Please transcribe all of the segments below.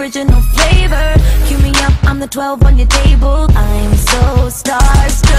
original flavor. Cue me up, I'm the 12 on your table. I'm so starstruck.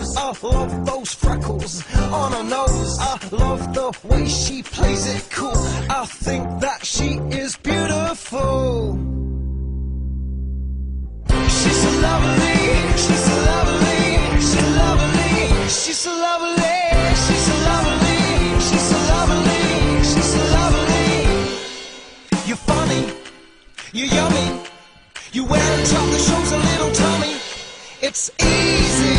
I love those freckles on her nose. I love the way she plays it cool. I think that she is beautiful. She's so lovely, she's so lovely, she's so lovely, she's so lovely, she's so lovely, she's so lovely, she's so lovely. You're funny, you're yummy. You wear a top that shows a little tummy. It's easy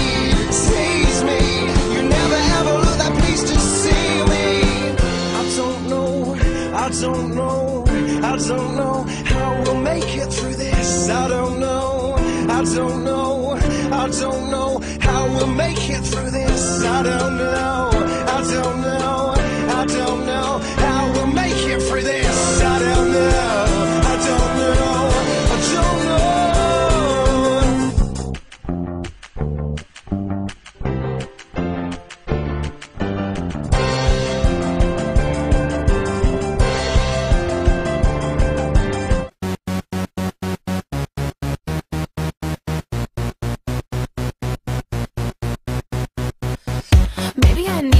don't know, I don't know how we'll make it through this. I don't know, I don't know, I don't know how we'll make it through this. I don't know, I don't know,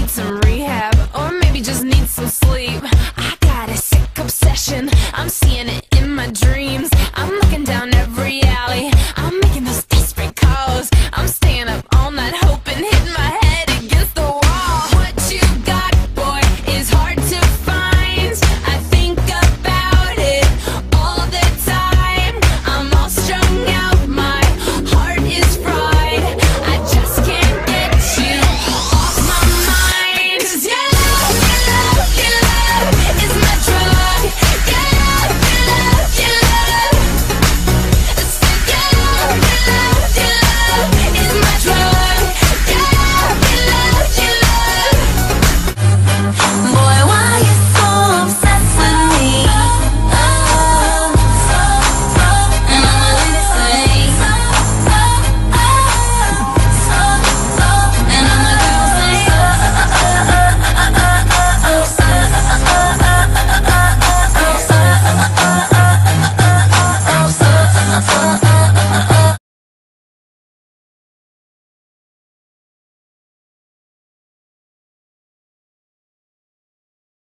some